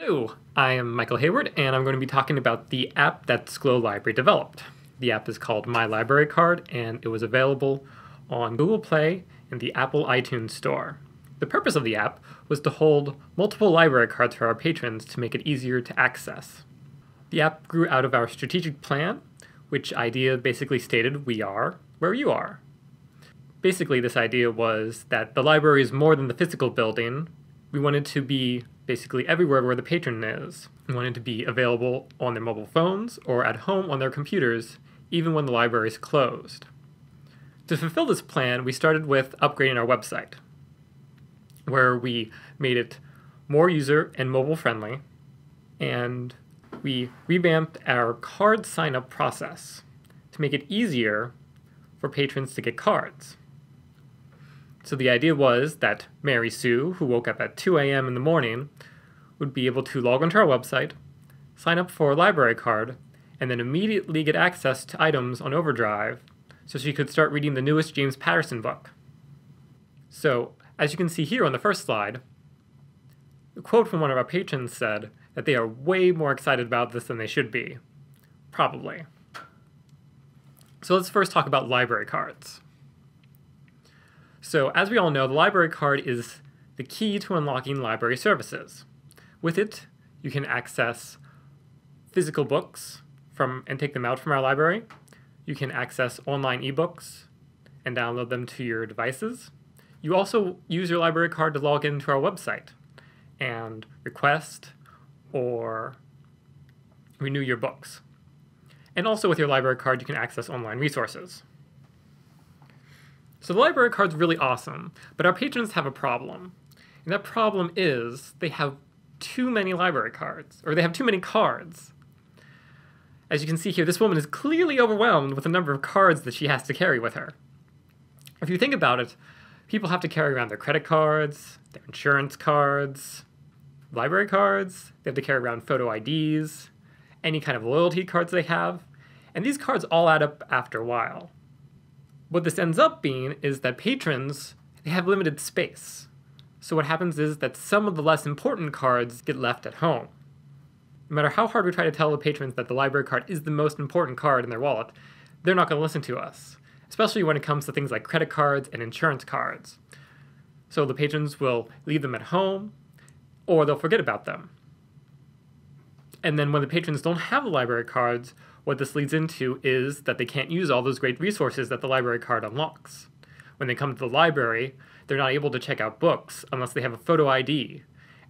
Hello, I am Michael Hayward, and I'm going to be talking about the app that Schlow Library developed. The app is called My Library Card, and it was available on Google Play and the Apple iTunes Store. The purpose of the app was to hold multiple library cards for our patrons to make it easier to access. The app grew out of our strategic plan, which idea basically stated we are where you are. Basically, this idea was that the library is more than the physical building. We wanted to be basically everywhere where the patron is. Wanted to be available on their mobile phones or at home on their computers, even when the library is closed. To fulfill this plan, we started with upgrading our website, where we made it more user and mobile friendly, and we revamped our card sign up process to make it easier for patrons to get cards. So the idea was that Mary Sue, who woke up at 2 a.m. in the morning, would be able to log onto our website, sign up for a library card, and then immediately get access to items on Overdrive so she could start reading the newest James Patterson book. So, as you can see here on the first slide, a quote from one of our patrons said that they are way more excited about this than they should be. Probably. So let's first talk about library cards. So, as we all know, the library card is the key to unlocking library services. With it, you can access physical books from and take them out from our library. You can access online ebooks and download them to your devices. You also use your library card to log into our website and request or renew your books. And also with your library card, you can access online resources. So the library card's really awesome, but our patrons have a problem. And that problem is they have too many library cards, or they have too many cards. As you can see here, this woman is clearly overwhelmed with the number of cards that she has to carry with her. If you think about it, people have to carry around their credit cards, their insurance cards, library cards, they have to carry around photo IDs, any kind of loyalty cards they have, and these cards all add up after a while. What this ends up being is that patrons they have limited space. So what happens is that some of the less important cards get left at home. No matter how hard we try to tell the patrons that the library card is the most important card in their wallet, they're not going to listen to us, especially when it comes to things like credit cards and insurance cards. So the patrons will leave them at home, or they'll forget about them. And then when the patrons don't have the library cards, what this leads into is that they can't use all those great resources that the library card unlocks. When they come to the library, they're not able to check out books unless they have a photo ID.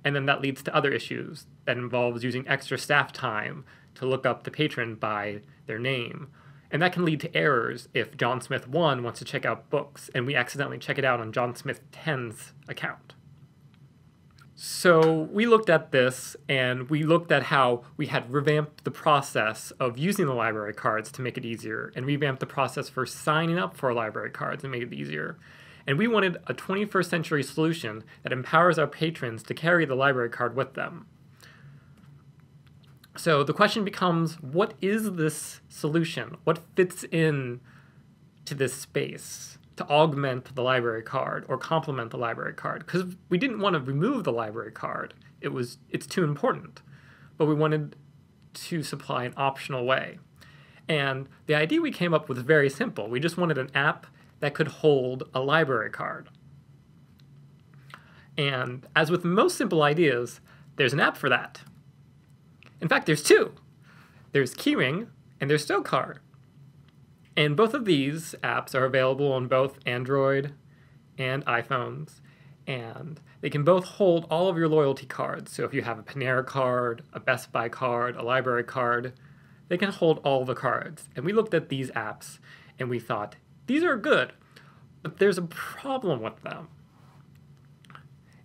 And then that leads to other issues that involves using extra staff time to look up the patron by their name. And that can lead to errors if John Smith 1 wants to check out books and we accidentally check it out on John Smith 10's account. So we looked at this and we looked at how we had revamped the process of using the library cards to make it easier and revamped the process for signing up for library cards and made it easier. And we wanted a 21st century solution that empowers our patrons to carry the library card with them. So the question becomes what is this solution? What fits in to this space? To augment the library card or complement the library card because we didn't want to remove the library card. It was it's too important, but we wanted to supply an optional way. And the idea we came up with was very simple. We just wanted an app that could hold a library card. And as with most simple ideas, there's an app for that. In fact, there's two. There's Keyring and there's Stocard. And both of these apps are available on both Android and iPhones. And they can both hold all of your loyalty cards. So if you have a Panera card, a Best Buy card, a library card, they can hold all the cards. And we looked at these apps and we thought, these are good, but there's a problem with them.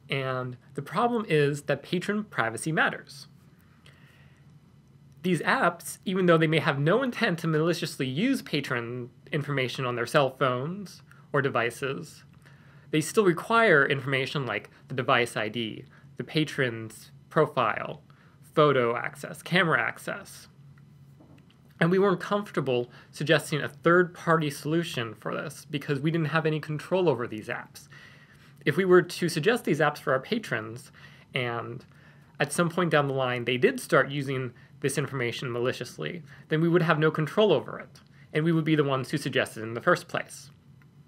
And the problem is that patron privacy matters these apps, even though they may have no intent to maliciously use patron information on their cell phones or devices, they still require information like the device ID, the patron's profile, photo access, camera access. And we weren't comfortable suggesting a third party solution for this because we didn't have any control over these apps. If we were to suggest these apps for our patrons and at some point down the line they did start using this information maliciously, then we would have no control over it, and we would be the ones who suggested it in the first place.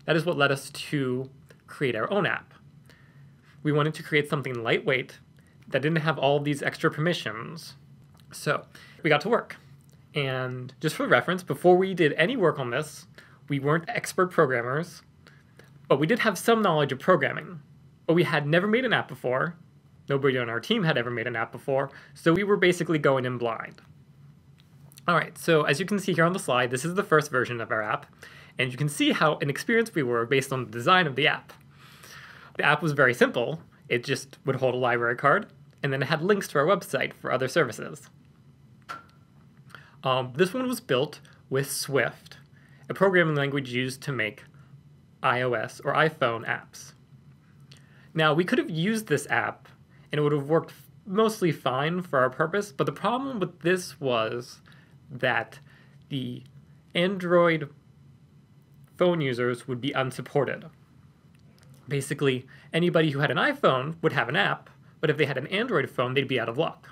That is what led us to create our own app. We wanted to create something lightweight that didn't have all these extra permissions. So we got to work. And just for reference, before we did any work on this, we weren't expert programmers, but we did have some knowledge of programming. But we had never made an app before. Nobody on our team had ever made an app before, so we were basically going in blind. All right, so as you can see here on the slide, this is the first version of our app, and you can see how inexperienced we were based on the design of the app. The app was very simple. It just would hold a library card, and then it had links to our website for other services. Um, this one was built with Swift, a programming language used to make iOS or iPhone apps. Now, we could have used this app and it would have worked mostly fine for our purpose, but the problem with this was that the Android phone users would be unsupported. Basically, anybody who had an iPhone would have an app, but if they had an Android phone, they'd be out of luck.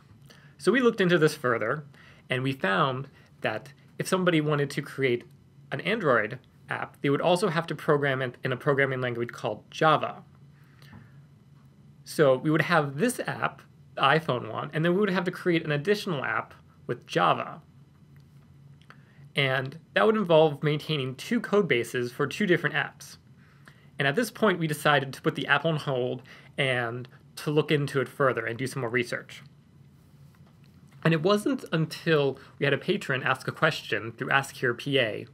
So we looked into this further, and we found that if somebody wanted to create an Android app, they would also have to program it in a programming language called Java. So we would have this app, the iPhone one, and then we would have to create an additional app with Java. And that would involve maintaining two code bases for two different apps. And at this point, we decided to put the app on hold and to look into it further and do some more research. And it wasn't until we had a patron ask a question through Ask Here PA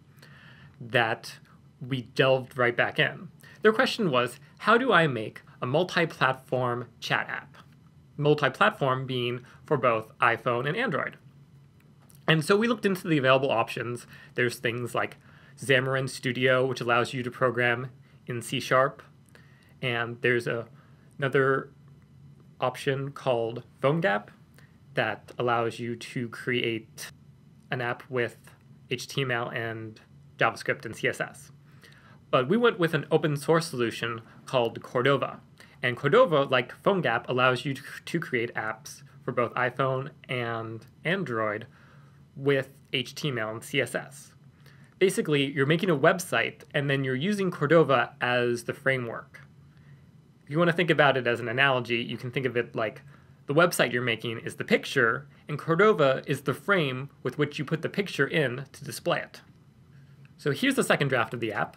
that we delved right back in. Their question was How do I make a multi platform chat app? Multi platform being for both iPhone and Android. And so we looked into the available options. There's things like Xamarin Studio, which allows you to program in C Sharp. And there's a, another option called PhoneGap that allows you to create an app with HTML and JavaScript and CSS. But we went with an open source solution called Cordova. And Cordova, like PhoneGap, allows you to, create apps for both iPhone and Android with HTML and CSS. Basically, you're making a website and then you're using Cordova as the framework. If you want to think about it as an analogy, you can think of it like the website you're making is the picture, and Cordova is the frame with which you put the picture in to display it. So here's the second draft of the app.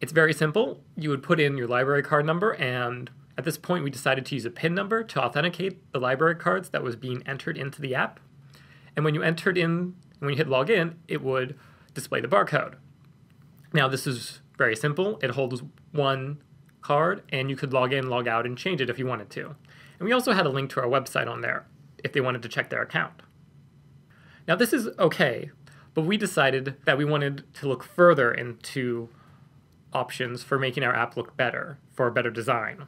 It's very simple. You would put in your library card number, and at this point, we decided to use a PIN number to authenticate the library cards that was being entered into the app. And when you entered in, when you hit login, it would display the barcode. Now, this is very simple. It holds one card, and you could log in, log out, and change it if you wanted to. And we also had a link to our website on there if they wanted to check their account. Now, this is okay, but we decided that we wanted to look further into options for making our app look better, for a better design.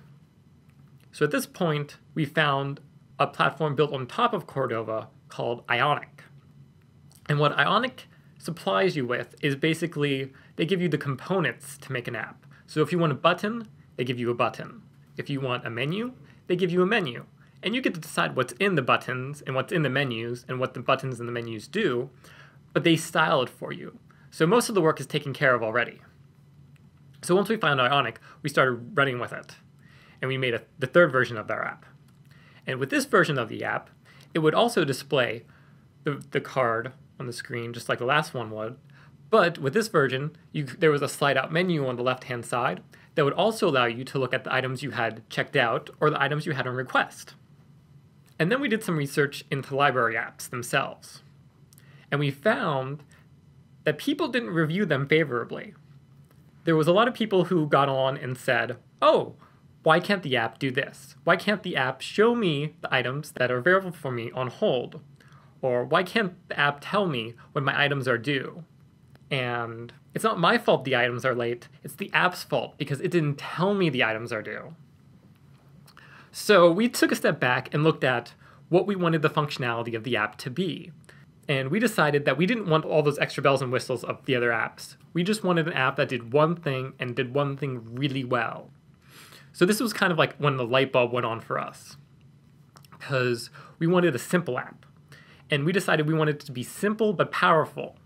So at this point, we found a platform built on top of Cordova called Ionic. And what Ionic supplies you with is basically they give you the components to make an app. So if you want a button, they give you a button. If you want a menu, they give you a menu. And you get to decide what's in the buttons and what's in the menus and what the buttons and the menus do but they style it for you. So most of the work is taken care of already. So once we found Ionic, we started running with it. And we made a, the third version of our app. And with this version of the app, it would also display the, the card on the screen just like the last one would. But with this version, you, there was a slide out menu on the left hand side that would also allow you to look at the items you had checked out or the items you had on request. And then we did some research into library apps themselves and we found that people didn't review them favorably. There was a lot of people who got on and said, oh, why can't the app do this? Why can't the app show me the items that are available for me on hold? Or why can't the app tell me when my items are due? And it's not my fault the items are late, it's the app's fault because it didn't tell me the items are due. So we took a step back and looked at what we wanted the functionality of the app to be. And we decided that we didn't want all those extra bells and whistles of the other apps. We just wanted an app that did one thing and did one thing really well. So this was kind of like when the light bulb went on for us. because we wanted a simple app. And we decided we wanted it to be simple but powerful.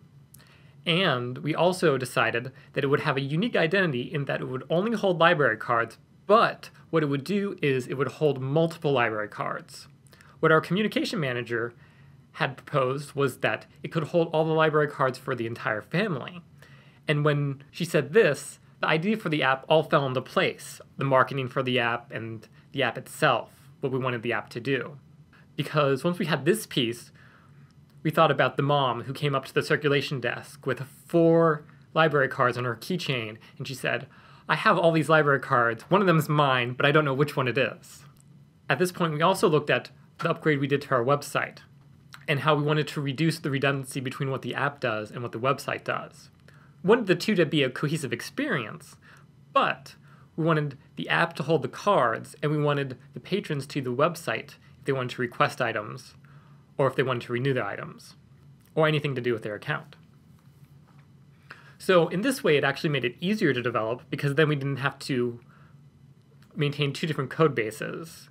And we also decided that it would have a unique identity in that it would only hold library cards, but what it would do is it would hold multiple library cards. What our communication manager had proposed was that it could hold all the library cards for the entire family. And when she said this, the idea for the app all fell into place the marketing for the app and the app itself, what we wanted the app to do. Because once we had this piece, we thought about the mom who came up to the circulation desk with four library cards on her keychain, and she said, I have all these library cards. One of them is mine, but I don't know which one it is. At this point, we also looked at the upgrade we did to our website and how we wanted to reduce the redundancy between what the app does and what the website does. We wanted the two to be a cohesive experience, but we wanted the app to hold the cards and we wanted the patrons to the website if they wanted to request items or if they wanted to renew their items, or anything to do with their account. So in this way, it actually made it easier to develop because then we didn't have to maintain two different code bases.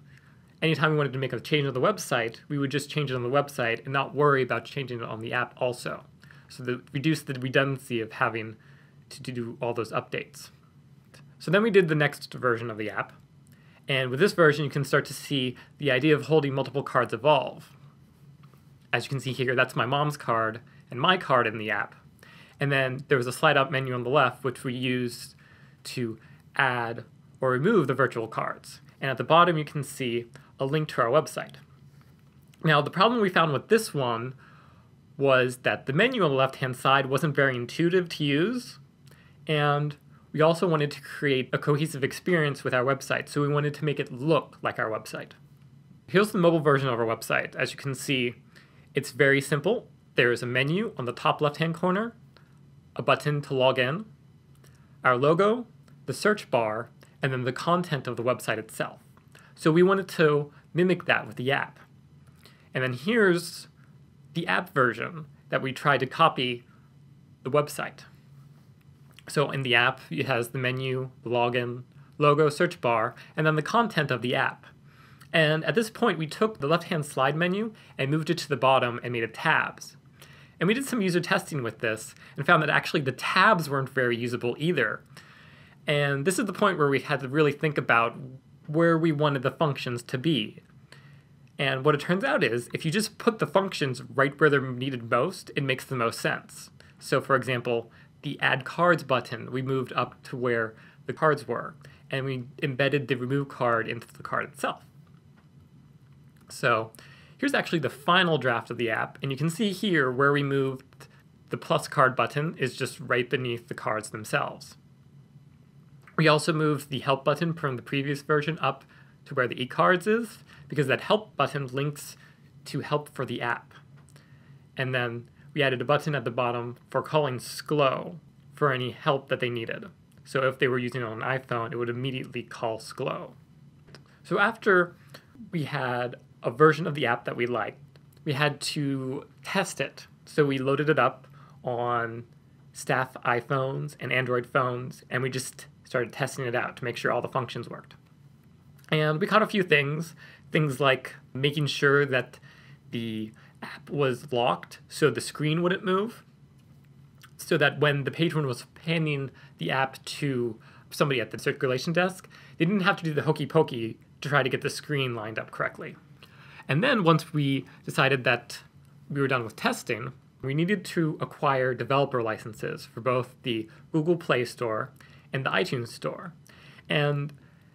Anytime we wanted to make a change on the website, we would just change it on the website and not worry about changing it on the app also. So to reduce the redundancy of having to do all those updates. So then we did the next version of the app. And with this version, you can start to see the idea of holding multiple cards evolve as you can see here, that's my mom's card and my card in the app. And then there was a slide up menu on the left, which we used to add or remove the virtual cards. And at the bottom, you can see a link to our website. Now, the problem we found with this one was that the menu on the left-hand side wasn't very intuitive to use, and we also wanted to create a cohesive experience with our website, so we wanted to make it look like our website. Here's the mobile version of our website. As you can see, it's very simple. There is a menu on the top left-hand corner, a button to log in, our logo, the search bar, and then the content of the website itself. So we wanted to mimic that with the app. And then here's the app version that we tried to copy the website. So in the app, it has the menu, login, logo, search bar, and then the content of the app. And at this point, we took the left-hand slide menu and moved it to the bottom and made it tabs. And we did some user testing with this and found that actually the tabs weren't very usable either. And this is the point where we had to really think about where we wanted the functions to be. And what it turns out is, if you just put the functions right where they're needed most, it makes the most sense. So for example, the add cards button, we moved up to where the cards were, and we embedded the remove card into the card itself. So here's actually the final draft of the app, and you can see here where we moved the plus card button is just right beneath the cards themselves. We also moved the help button from the previous version up to where the e-cards is, because that help button links to help for the app. And then we added a button at the bottom for calling Schlow for any help that they needed. So if they were using it on an iPhone, it would immediately call Schlow. So after we had a version of the app that we liked, we had to test it. So we loaded it up on staff iPhones and Android phones, and we just started testing it out to make sure all the functions worked. And we caught a few things, things like making sure that the app was locked so the screen wouldn't move, so that when the patron was handing the app to somebody at the circulation desk, they didn't have to do the hokey pokey to try to get the screen lined up correctly. And then once we decided that we were done with testing, we needed to acquire developer licenses for both the Google Play Store and the iTunes Store. And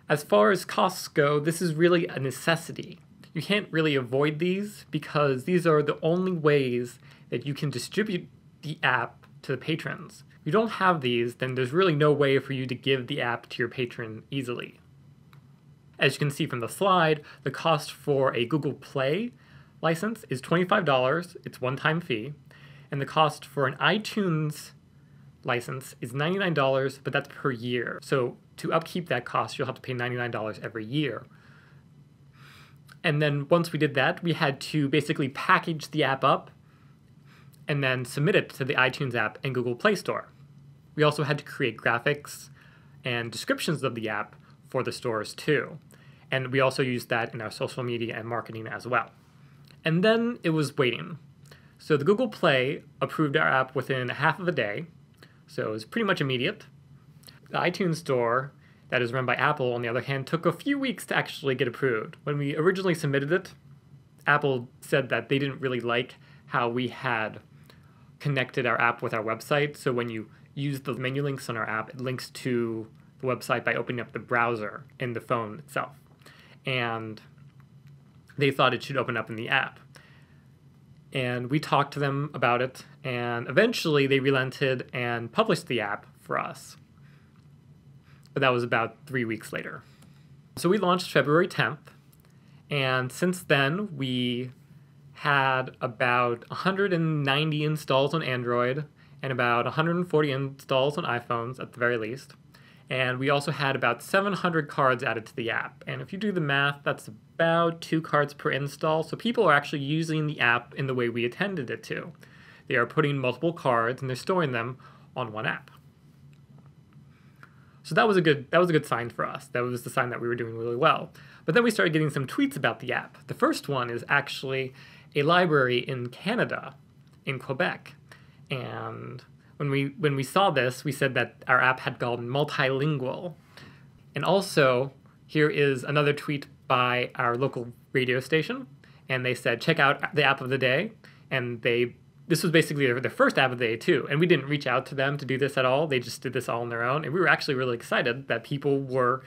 as far as costs go, this is really a necessity. You can't really avoid these because these are the only ways that you can distribute the app to the patrons. If you don't have these, then there's really no way for you to give the app to your patron easily. As you can see from the slide, the cost for a Google Play license is $25, it's one-time fee, and the cost for an iTunes license is $99, but that's per year. So to upkeep that cost, you'll have to pay $99 every year. And then once we did that, we had to basically package the app up and then submit it to the iTunes app and Google Play Store. We also had to create graphics and descriptions of the app for the stores too. And we also used that in our social media and marketing as well. And then it was waiting. So the Google Play approved our app within half of a day. So it was pretty much immediate. The iTunes Store, that is run by Apple, on the other hand, took a few weeks to actually get approved. When we originally submitted it, Apple said that they didn't really like how we had connected our app with our website. So when you use the menu links on our app, it links to the website by opening up the browser in the phone itself. And they thought it should open up in the app. And we talked to them about it, and eventually they relented and published the app for us. But that was about three weeks later. So we launched February 10th, and since then we had about 190 installs on Android and about 140 installs on iPhones at the very least. And we also had about 700 cards added to the app. And if you do the math, that's about two cards per install. So people are actually using the app in the way we intended it to. They are putting multiple cards and they're storing them on one app. So that was a good that was a good sign for us. That was the sign that we were doing really well. But then we started getting some tweets about the app. The first one is actually a library in Canada, in Quebec. And when we when we saw this, we said that our app had gone multilingual. And also, here is another tweet by our local radio station, and they said, "Check out the app of the day." And they this was basically their, their first app of the day too, and we didn't reach out to them to do this at all. They just did this all on their own, and we were actually really excited that people were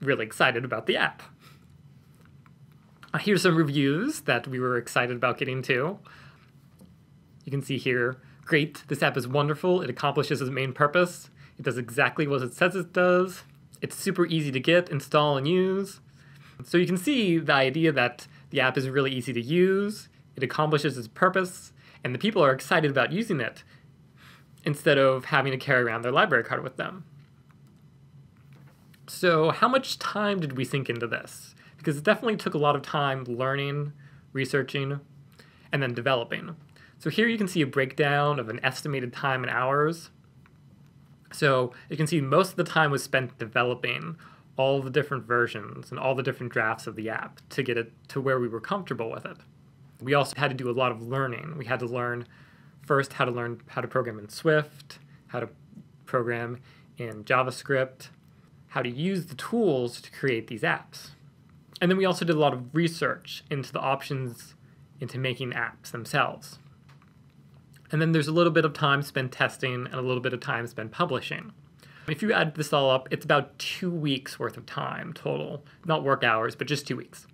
really excited about the app. Uh, here's some reviews that we were excited about getting to. You can see here Great, this app is wonderful. It accomplishes its main purpose. It does exactly what it says it does. It's super easy to get, install, and use. So you can see the idea that the app is really easy to use, it accomplishes its purpose, and the people are excited about using it instead of having to carry around their library card with them. So, how much time did we sink into this? Because it definitely took a lot of time learning, researching, and then developing. So here you can see a breakdown of an estimated time in hours. So you can see most of the time was spent developing all the different versions and all the different drafts of the app to get it to where we were comfortable with it. We also had to do a lot of learning. We had to learn first how to learn how to program in Swift, how to program in JavaScript, how to use the tools to create these apps. And then we also did a lot of research into the options into making apps themselves. And then there's a little bit of time spent testing and a little bit of time spent publishing. If you add this all up, it's about two weeks worth of time total. Not work hours, but just two weeks.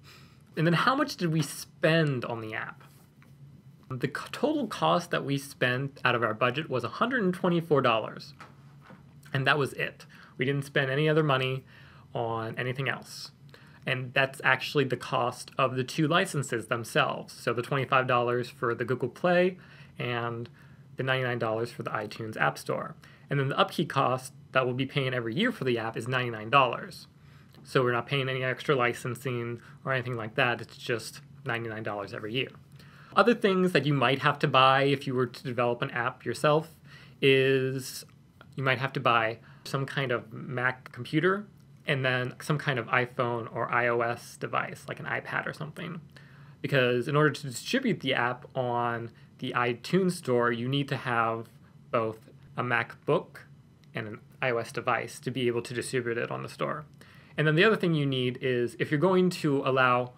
And then how much did we spend on the app? The total cost that we spent out of our budget was $124. And that was it. We didn't spend any other money on anything else. And that's actually the cost of the two licenses themselves. So the $25 for the Google Play and the $99 for the iTunes App Store. And then the upkeep cost that we'll be paying every year for the app is $99. So we're not paying any extra licensing or anything like that. It's just $99 every year. Other things that you might have to buy if you were to develop an app yourself is you might have to buy some kind of Mac computer and then some kind of iPhone or iOS device, like an iPad or something. Because in order to distribute the app on the iTunes Store, you need to have both a MacBook and an iOS device to be able to distribute it on the store. And then the other thing you need is if you're going to allow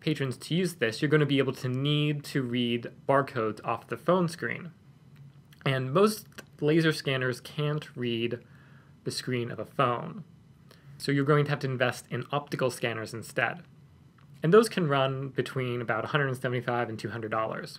patrons to use this, you're going to be able to need to read barcodes off the phone screen. And most laser scanners can't read the screen of a phone. So you're going to have to invest in optical scanners instead. And those can run between about 175 and $200.